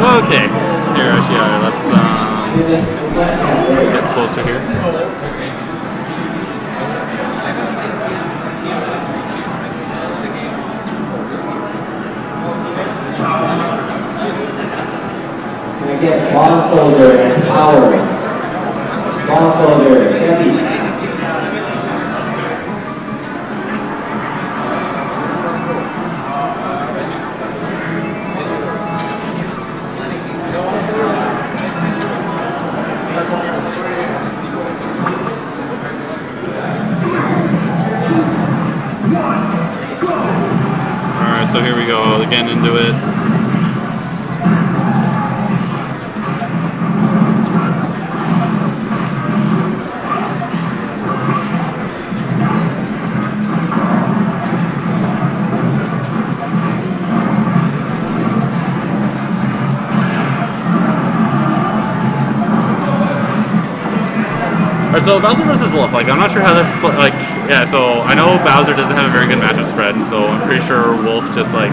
Okay, here actually, uh, let's um, let's get closer here. I get Bond Soldier and Power? Bond Soldier, Jesse. So here we go, again into it. Alright, so Bowser versus Wolf, like, I'm not sure how this, like, yeah, so I know Bowser doesn't have a very good matchup spread, and so I'm pretty sure Wolf just, like,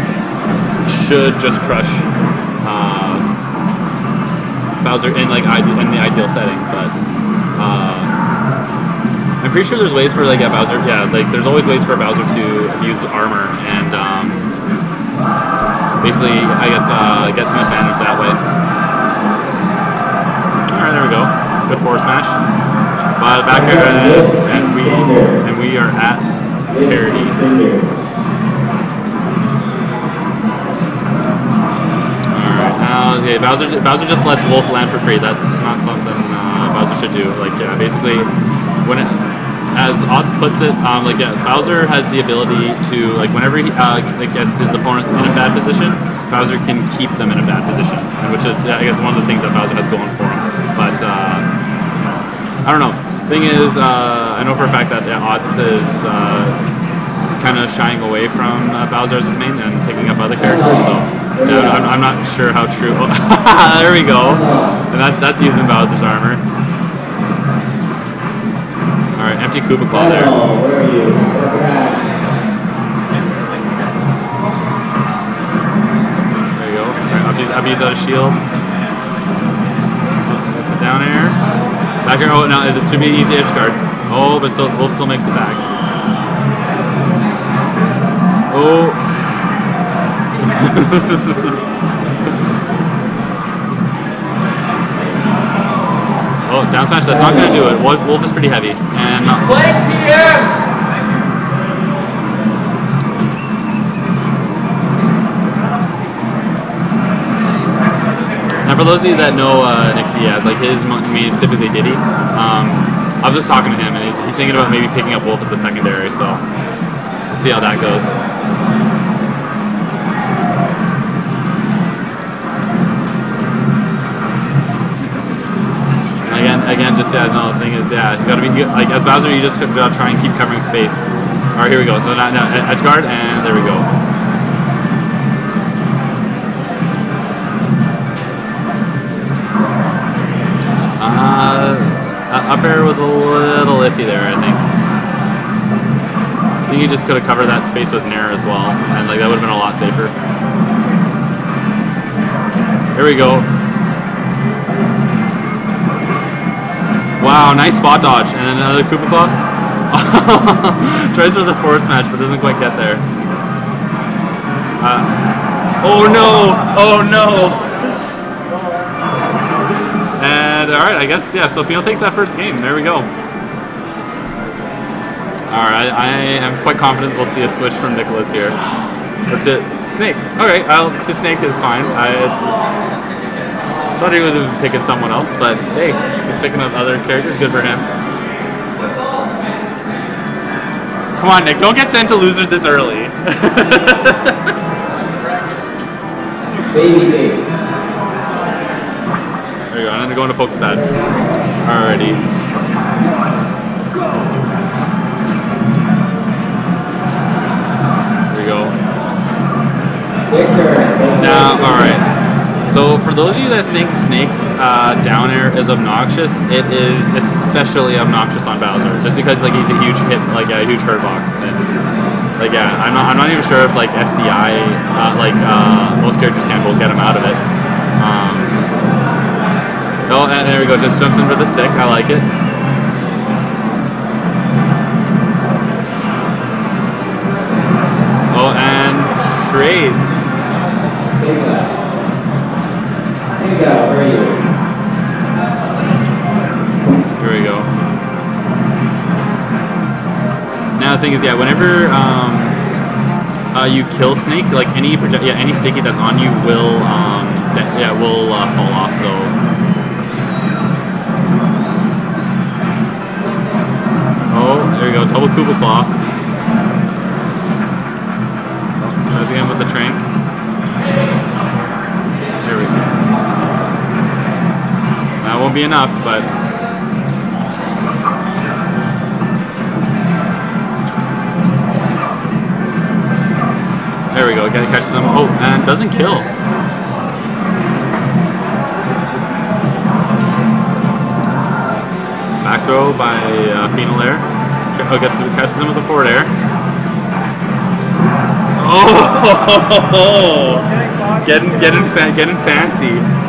should just crush uh, Bowser in, like, in the ideal setting, but, uh, I'm pretty sure there's ways for, like, yeah, Bowser, yeah, like, there's always ways for Bowser to use armor, and, um, basically, I guess, uh, get some advantage that way. Alright, there we go. Good force smash. Back here, uh, and we and we are at parity. Alright, now okay, Bowser Bowser just lets Wolf land for free. That's not something uh, Bowser should do. Like yeah, basically, when it, as Odds puts it, um, like yeah, Bowser has the ability to like whenever he uh, I guess his opponent's in a bad position, Bowser can keep them in a bad position, which is yeah, I guess one of the things that Bowser has going for him. But uh, I don't know. Thing is, uh, I know for a fact that yeah, Odds is uh, kind of shying away from uh, Bowser as his main and picking up other characters. So yeah, I'm, I'm not sure how true. There we go. And that, that's using Bowser's armor. All right, empty Koopa Claw there. There you go. All right, Uppy's, Uppy's out of shield. That's it down air. Back here. Oh, no, this should be an easy edge guard. Oh, but still, Wolf still makes it back. Oh. oh, down smash. That's not going to do it. Wolf, is pretty heavy. And uh, not, Now, for those of you that know uh, Nick Diaz, like his main is typically Diddy. Um, I was just talking to him, and he's, he's thinking about maybe picking up Wolf as a secondary. So we'll see how that goes. Again, again, just yeah, no. The thing is, yeah, you gotta be like as Bowser, you just gotta try and keep covering space. All right, here we go. So now, now edge guard, and there we go. There, I think. I think he just could have covered that space with Nair as well, and like that would have been a lot safer. Here we go. Wow, nice spot dodge, and then another Koopa Claw. Tries for the forward smash, but doesn't quite get there. Uh, oh no! Oh no! And all right, I guess yeah. So takes that first game. There we go. All right, I, I am quite confident we'll see a switch from Nicholas here. Or to Snake. All right, I'll, to Snake is fine. I thought he would have been picking someone else, but hey, he's picking up other characters. Good for him. Come on, Nick. Don't get sent to losers this early. Baby face. There you go. I'm gonna go into Pokestad. Alrighty. Now, alright. So for those of you that think Snake's uh, down air is obnoxious, it is especially obnoxious on Bowser, just because like he's a huge hit, like a huge hurt box. And, like yeah, I'm not, I'm not even sure if like SDI, uh, like uh, most characters can't, both get him out of it. Um, And there we go, just jumps in for the stick. I like it. Oh, and trades. Here we go. Now the thing is, yeah, whenever um, uh, you kill snake, like any project, yeah, any sticky that's on you will, um, de- yeah, will uh, fall off. So. Oh, there we go, double Koopa Claw. Tries again with the trank. Be enough, but There we go. Guy catches him. Oh, and doesn't kill. Back throw by uh, Phenol Air. Oh, gets catches him with a forward air. Oh, getting getting fa- getting fancy.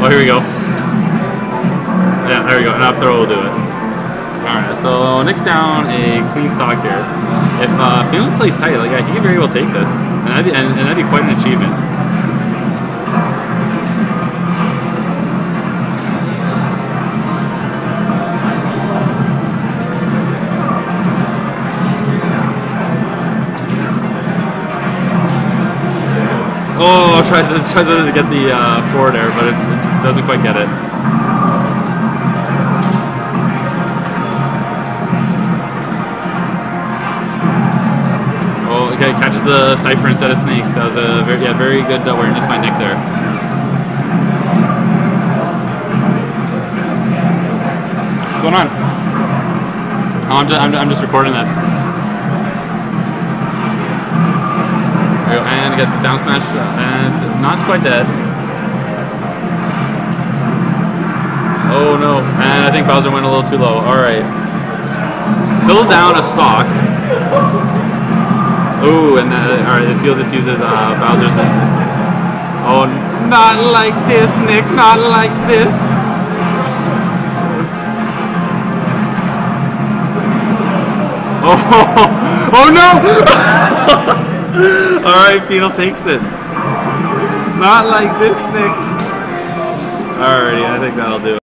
Oh, here we go. Yeah, there we go. An up throw will do it. Alright, so Nick's down a clean stock here. If uh, Phenol plays tight, like yeah, he could very well take this, and that'd be and, and that'd be quite an achievement. Tries to tries to get the uh, forward air, but it, it doesn't quite get it. Oh, okay, catches the Cypher instead of Snake. That was a very, yeah, very good awareness by Nick there. What's going on? Oh, I'm just, I'm, I'm just recording this. And gets a down smash and not quite dead. Oh no, and I think Bowser went a little too low. Alright. Still down a stock. Ooh, and uh, all right, the field just uses uh, Bowser's. Oh, not like this, Nick. Not like this. Oh, oh no! all right, Phenol takes it. Not like this, Nick. Alrighty, I think that'll do it.